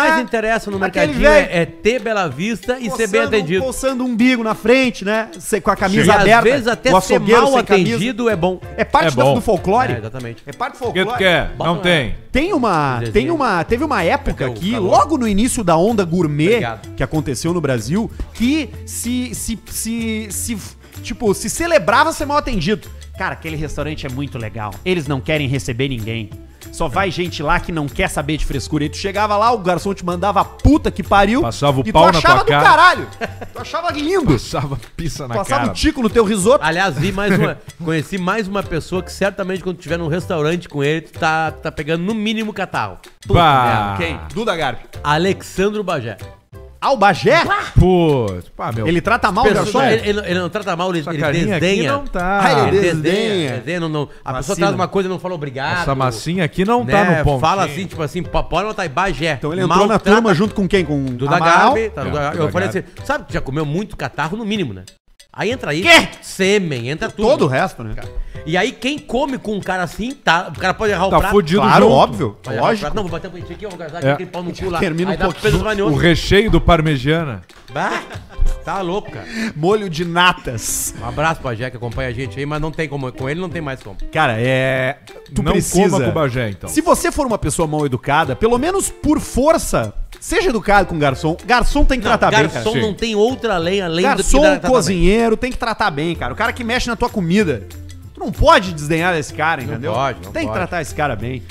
mais né? interessa no mercadinho velho é, é ter bela vista e ser bem atendido. Coçando o umbigo na frente, né? Com a E camisa às aberta. vezes até o ser mal sem camisa. atendido é bom. É parte É bom. do folclore. É, exatamente. É parte do O que tu folclore. quer? Bota Não lá. tem. Tem uma, tem uma, teve uma época aqui, calor? logo no início da onda gourmet Obrigado. que aconteceu no Brasil, que se, se, se, se, tipo, se celebrava ser mal atendido. Cara, aquele restaurante é muito legal. Eles não querem receber ninguém. Só vai gente lá que não quer saber de frescura. E tu chegava lá, o garçom te mandava a puta que pariu. Passava o e pau tu na achava tua do cara. caralho. Tu achava lindo. Passava pizza na Passava cara. o tico no teu risoto. Aliás, vi mais uma. conheci mais uma pessoa que certamente quando tiver num restaurante com ele, tu tá, tá pegando no mínimo catarro. Bah. Quem? Duda Garbi. Alexandro Bagé. Ah, o Bagé? Putz, pá, meu. Ele trata mal o Pessoa- garçom? ele, ele- ele não trata mal, ele, Essa ele carinha aqui desdenha. não tá. Ah, ele Ele desdenha. desdenha. desdenha, não, não. A pessoa traz uma coisa e não fala obrigado. Essa massinha aqui não né? tá no ponto. Fala assim, tipo assim, pô, pode anotar aí, Bagé. Então ele entrou na Maltrata turma junto com quem? Com Duda Amaral? Garbi. Tá, É, Duda. Duda eu falei assim, sabe que já comeu muito catarro no mínimo, né? Aí entra aí. Quê? Sêmen, entra tudo. Todo o resto, né? E aí quem come com um cara assim, tá, o cara pode errar o Tá prato. fudido Claro, junto. óbvio. Pode o Lógico. Não, vou bater um peitinho aqui, eu vou gastar É. aqui, pau no cu lá. Termina aí um pouquinho. O recheio do parmegiana. Bah, tá louco, cara. Molho de natas. Um abraço pra Jé que acompanha a gente aí, mas não tem como. Com ele não tem mais como. Cara, é. Tu não precisa. coma com o Bagé, então. Se você for uma pessoa mal educada, pelo menos por força, seja educado com o garçom. Garçom tem que Não, tratar bem, garçom não tem outra lei além Garçom, do que tratar cozinheiro, tem que tratar bem, cara. O cara que mexe na tua comida. Tu não pode desdenhar desse cara, entendeu? pode, não Tem que pode. tratar esse cara bem.